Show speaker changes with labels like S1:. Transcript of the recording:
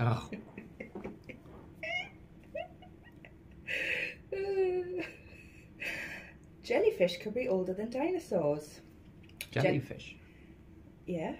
S1: Oh,
S2: Jellyfish could be older than dinosaurs.
S1: jellyfish.
S2: Yeah.